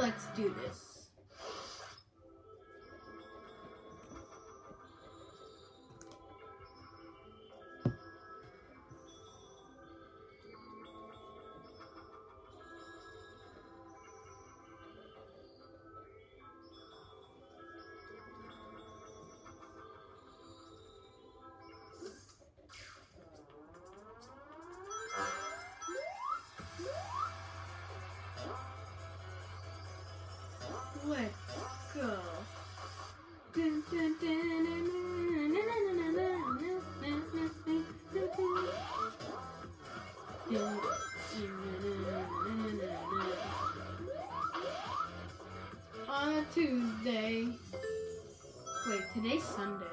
Let's do this. Let's On a Tuesday. Wait, today's Sunday.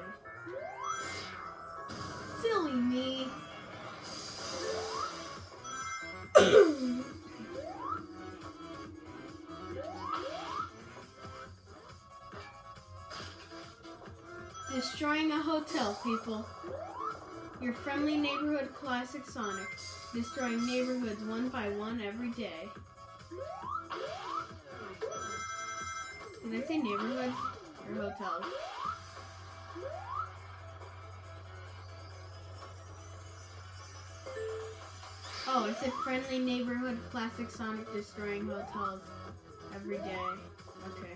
Silly me. Hotel, people. Your friendly neighborhood classic Sonic. Destroying neighborhoods one by one every day. Did I say neighborhoods or hotels? Oh, it's a friendly neighborhood classic Sonic destroying hotels every day. Okay.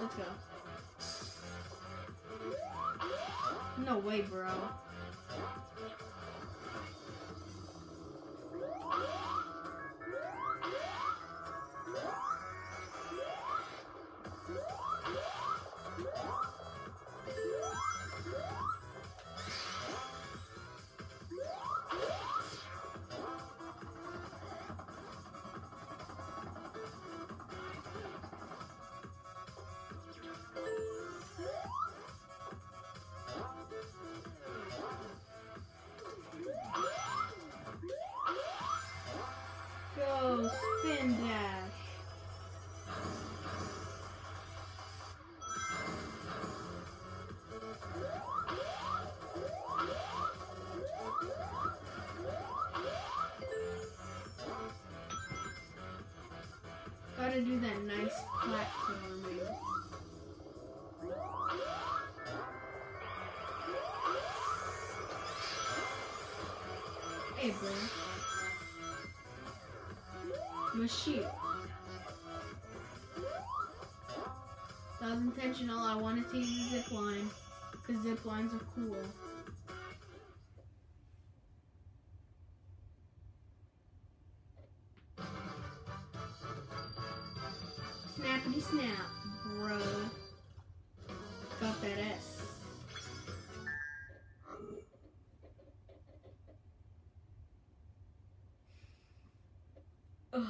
Let's go. No way, bro. Gotta do that nice platforming. Hey, bro. Machine. That was intentional. I wanted to use a zip line because zip lines are cool. Snappity snap, bro. Got that S. Ugh.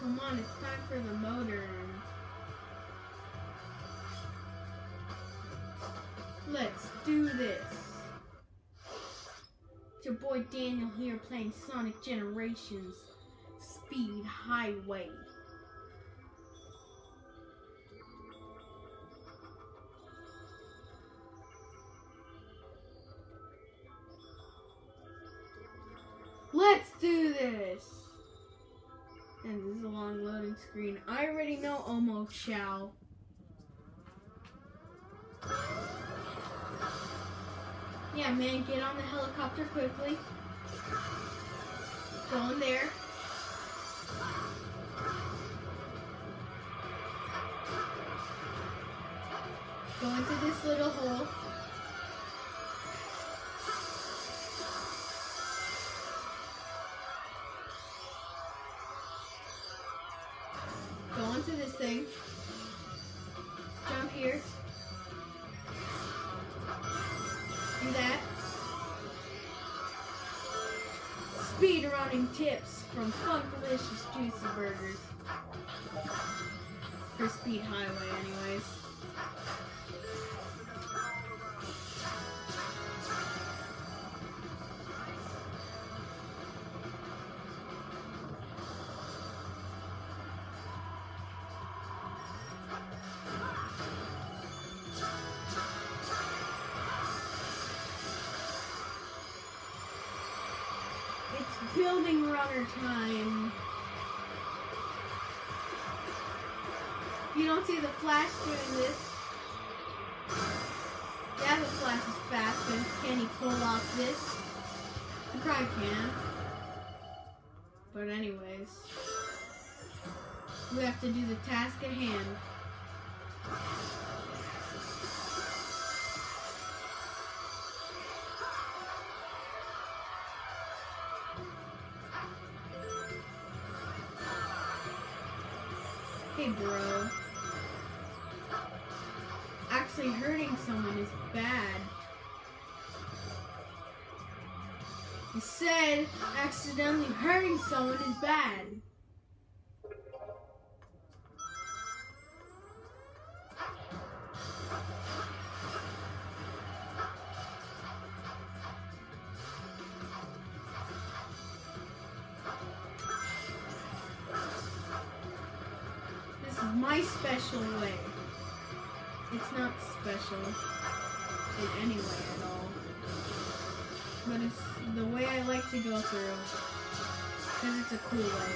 Come on, it's time for the motor. Let's do this. It's your boy Daniel here playing Sonic Generations Speed Highway. Let's do this! And this is a long loading screen. I already know Omochao. Yeah, man, get on the helicopter quickly. Go in there. Go into this little hole. Go into this thing. Jump here. Tips from Funkalicious Juicy Burgers. Speed Highway, anyways. Building runner time. You don't see the Flash doing this. Yeah, the Flash is fast, but can he pull off this? He probably can. But anyways, we have to do the task at hand. Bro. Actually hurting someone is bad. He said accidentally hurting someone is bad. My special way. It's not special in any way at all. But it's the way I like to go through. Because it's a cool way.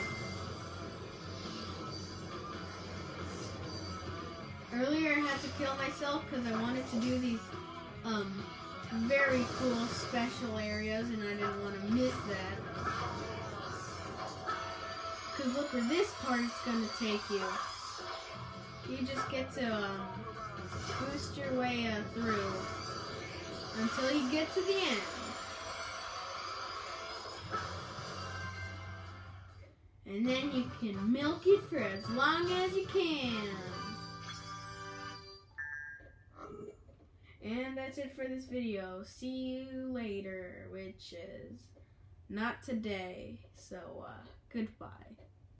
Earlier I had to kill myself because I wanted to do these um, very cool special areas and I didn't want to miss that. Because look where this part is going to take you. You just get to um, boost your way uh, through until you get to the end. And then you can milk it for as long as you can. And that's it for this video. See you later, which is not today. So, uh, goodbye.